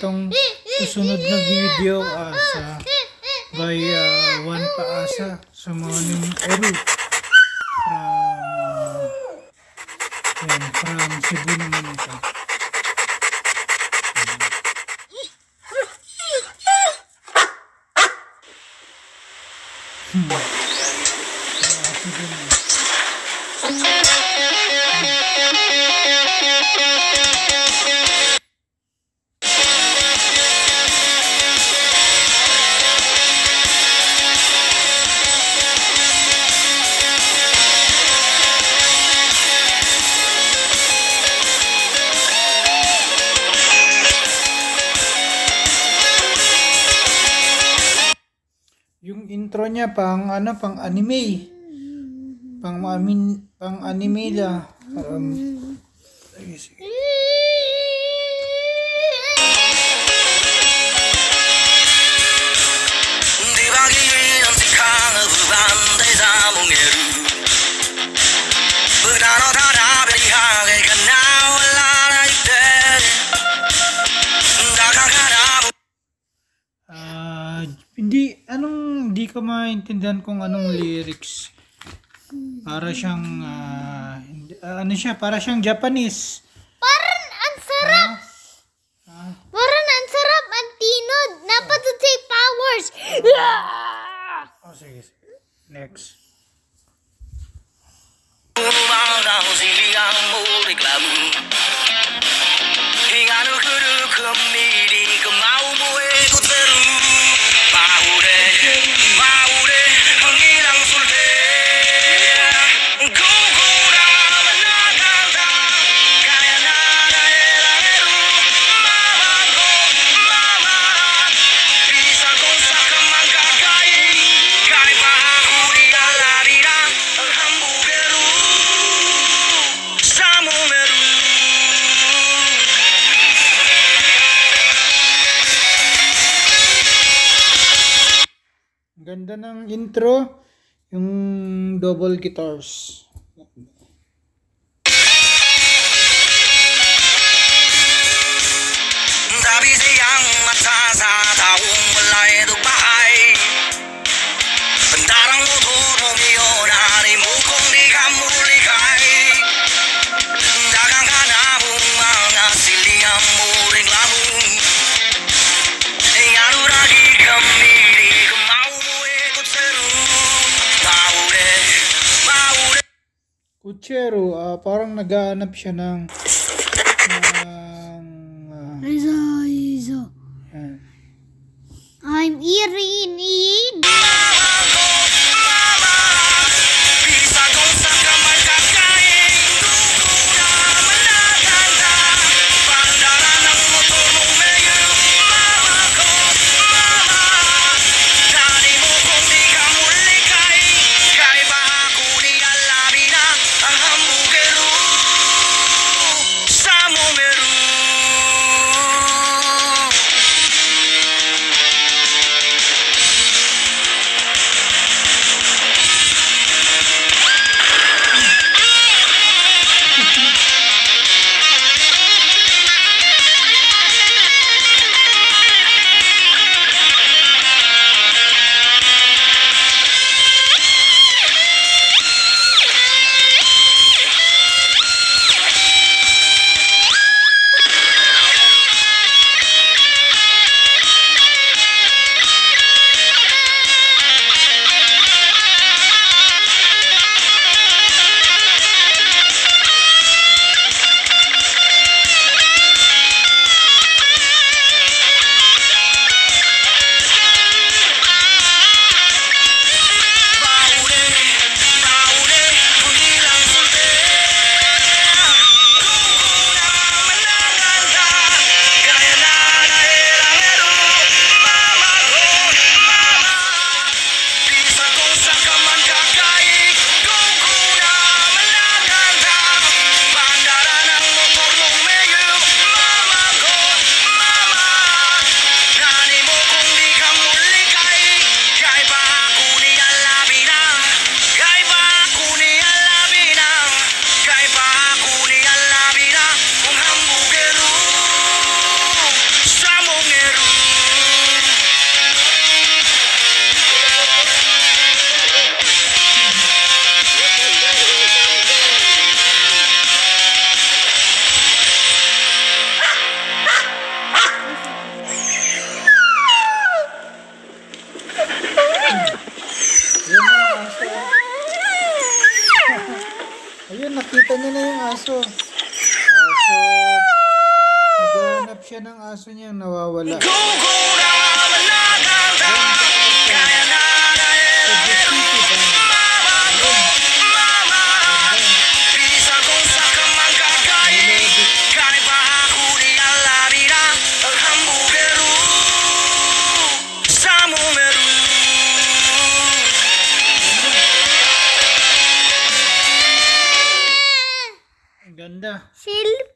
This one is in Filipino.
itong susunod na video ah, sa by uh, Juan Paasa sa mga ning Eru from uh, yan, from Cebu naman ito. Hmm. Ah, Cebu. Intro niya pang ano pang anime. Pang amin pang anime la. Um, sige, sige. Ah, hindi anong hindi ko maintindihan kung anong lyrics. Para siyang ah, hindi- ah, ano siya, para siyang Japanese. Parang ang sarap. Ah, Parang ang sarap ang tinod. Napatutay powers. oh, sige, sige. Next. Umaga ganda ng intro, yung double guitars. Kutsero, ah, parang naghahanap siya ng ng ah, Isa, isa. yan. I'm Irene. nila yung aso. Aso. Naghanap siya ng aso niya nawawala. Go, go, शिल्प